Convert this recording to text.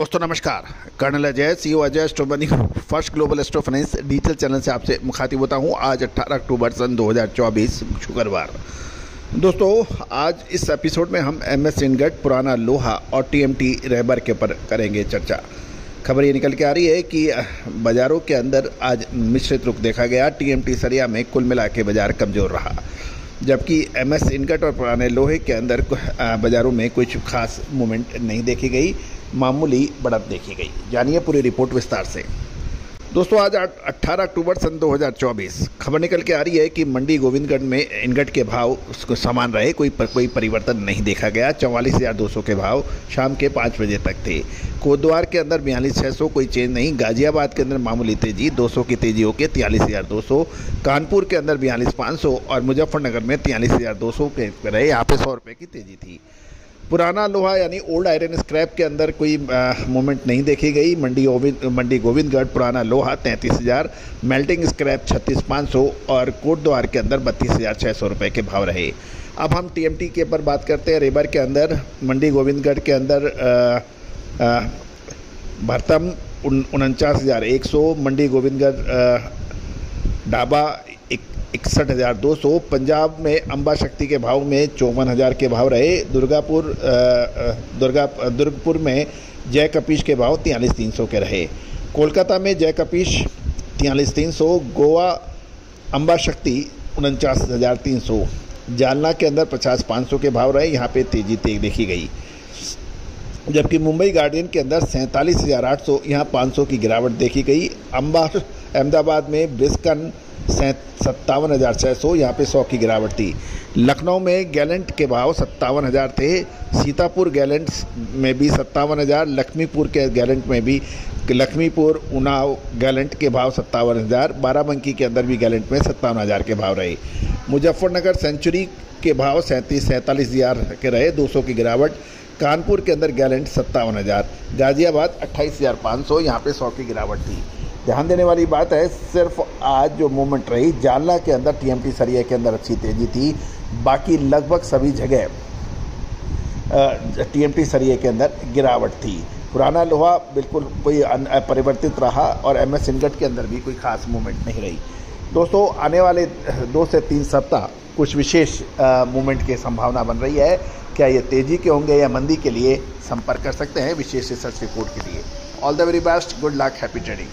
दोस्तों, नमस्कार। Colonel Ajay CO Ajay एस्ट्रोबनी first global astro finance digital channel से आपसे मुखातिब होता हूँ। आज 18 अक्टूबर सन 2024 शुक्रवार। दोस्तों, आज इस एपिसोड में हम एम एस इनगट पुराना लोहा और टीएमटी रहबर के पर करेंगे चर्चा। खबर ये निकल के आ रही है कि बाज़ारों के अंदर आज मिश्रित रुख देखा गया। टीएमटी सरिया में कुल मिला के बाज़ार कमज़ोर रहा। जबकि एम एस इनकट और पुराने लोहे के अंदर बाज़ारों में कुछ खास मूवमेंट नहीं देखी गई। मामूली बढ़त देखी गई। जानिए पूरी रिपोर्ट विस्तार से। दोस्तों आज 18 अक्टूबर सन 2024 खबर निकल के आ रही है कि मंडी गोविंदगढ़ में इनगट के भाव समान रहे कोई पर, कोई परिवर्तन नहीं देखा गया। चौवालीस हज़ार दो सौ के भाव शाम के पाँच बजे तक थे। कोतवार के अंदर बयालीस छः सौ कोई चेंज नहीं। गाजियाबाद के अंदर मामूली तेज़ी 200 की तेज़ी होकर तियालीस हज़ार दो सौ। कानपुर के अंदर बयालीस पाँच सौ और मुजफ्फरनगर में तियालीस हज़ार दो सौ के रहे यहाँ पे सौ रुपये की तेज़ी थी। पुराना लोहा यानी ओल्ड आयरन स्क्रैप के अंदर कोई मूवमेंट नहीं देखी गई। मंडी मंडी गोविंदगढ़, पुराना लोहा तैंतीस हज़ार मेल्टिंग स्क्रैप छत्तीस पाँच सौ और कोट द्वार के अंदर बत्तीस हज़ार छः सौ रुपये के भाव रहे। अब हम टीएमटी के ऊपर बात करते हैं। रेबर के अंदर, मंडी गोविंदगढ़ के अंदर भरतम उनचास हज़ार एक सौ, मंडी गोविंदगढ़ डाबा इकसठ हज़ार दो सौ, पंजाब में अम्बा शक्ति के भाव में चौवन हज़ार के भाव रहे। दुर्गापुर दुर्गा, दुर्गपुर में जय कपीश के भाव तियालीस तीन सौ के रहे। कोलकाता में जय कपीश तियालीस तीन सौ, गोवा अम्बा शक्ति उनचास हज़ार तीन सौ। जालना के अंदर पचास पाँच सौ के भाव रहे, यहाँ पे तेज़ी तेज देखी गई। जबकि मुंबई गार्डियन के अंदर सैंतालीस हज़ार आठ सौ, यहाँ पाँच सौ की गिरावट देखी गई। अम्बा अहमदाबाद में ब्रिस्कन सत्तावन हज़ार छः सौ, यहाँ पर सौ की गिरावट। थी लखनऊ में गैलेंट के भाव सत्तावन हज़ार थे, सीतापुर गैलेंट में भी सत्तावन हज़ार, लक्ष्मीपुर के गैलेंट में भी लक्ष्मीपुर, उनाव गैलेंट के भाव सत्तावन हज़ार, बाराबंकी के अंदर भी गैलेंट में सत्तावन हज़ार के भाव रहे। मुजफ्फरनगर सेंचुरी के भाव सैंतीस सैंतालीस हज़ार के रहे, दो सौ की गिरावट। कानपुर के अंदर गैलेंट सत्तावन हज़ार, गाज़ियाबाद अट्ठाईस हज़ार पाँच सौ, यहाँ पर सौ की गिरावट थी। ध्यान देने वाली बात है, सिर्फ़ आज जो मूवमेंट रही, जालना के अंदर टीएमटी सरिया के अंदर अच्छी तेज़ी थी, बाकी लगभग सभी जगह टीएमटी सरिया के अंदर गिरावट थी। पुराना लोहा बिल्कुल कोई परिवर्तित रहा और एम एस के अंदर भी कोई खास मूवमेंट नहीं रही। दोस्तों, आने वाले दो से तीन सप्ताह कुछ विशेष मूवमेंट की संभावना बन रही है। क्या ये तेज़ी के होंगे या मंदी के लिए संपर्क कर सकते हैं विशेष रिसर्च रिपोर्ट के लिए। All the very best good luck happy trading